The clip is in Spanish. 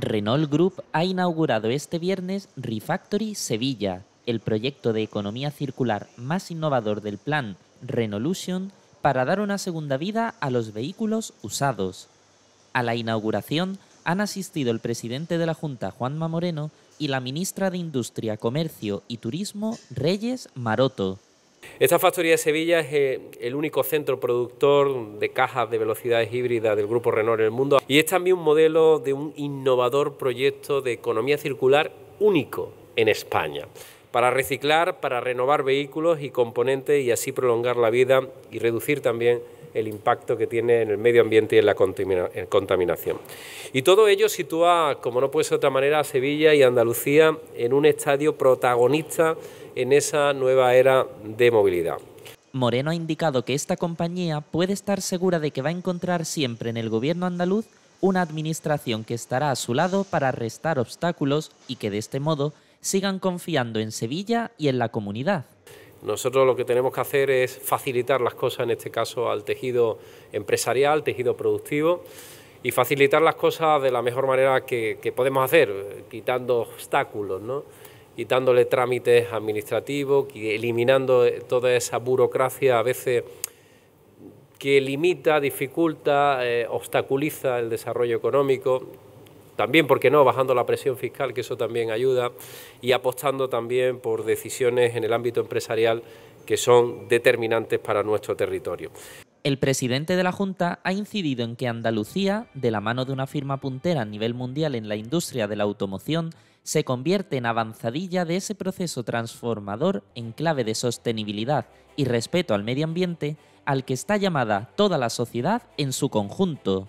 Renault Group ha inaugurado este viernes Refactory Sevilla, el proyecto de economía circular más innovador del plan Renolution para dar una segunda vida a los vehículos usados. A la inauguración han asistido el presidente de la Junta, Juanma Moreno, y la ministra de Industria, Comercio y Turismo, Reyes Maroto. Esta factoría de Sevilla es eh, el único centro productor de cajas de velocidades híbridas del grupo Renault en el mundo y es también un modelo de un innovador proyecto de economía circular único en España para reciclar, para renovar vehículos y componentes y así prolongar la vida y reducir también el impacto que tiene en el medio ambiente y en la contaminación. Y todo ello sitúa, como no puede ser de otra manera, a Sevilla y Andalucía en un estadio protagonista en esa nueva era de movilidad. Moreno ha indicado que esta compañía puede estar segura de que va a encontrar siempre en el gobierno andaluz una administración que estará a su lado para restar obstáculos y que de este modo sigan confiando en Sevilla y en la comunidad. Nosotros lo que tenemos que hacer es facilitar las cosas, en este caso al tejido empresarial, tejido productivo, y facilitar las cosas de la mejor manera que, podemos hacer, quitando obstáculos, ¿no? Quitándole trámites administrativos, eliminando toda esa burocracia a veces que limita, dificulta, eh, obstaculiza el desarrollo económico. También, ¿por qué no?, bajando la presión fiscal, que eso también ayuda, y apostando también por decisiones en el ámbito empresarial que son determinantes para nuestro territorio. El presidente de la Junta ha incidido en que Andalucía, de la mano de una firma puntera a nivel mundial en la industria de la automoción, se convierte en avanzadilla de ese proceso transformador en clave de sostenibilidad y respeto al medio ambiente al que está llamada toda la sociedad en su conjunto.